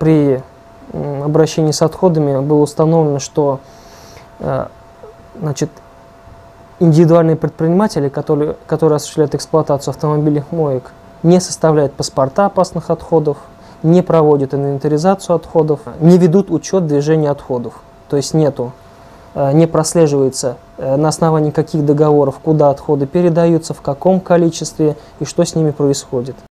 при обращении с отходами было установлено, что э, значит, индивидуальные предприниматели, которые, которые осуществляют эксплуатацию автомобильных моек, не составляют паспорта опасных отходов, не проводят инвентаризацию отходов, не ведут учет движения отходов. То есть нету, э, не прослеживается э, на основании каких договоров, куда отходы передаются, в каком количестве и что с ними происходит.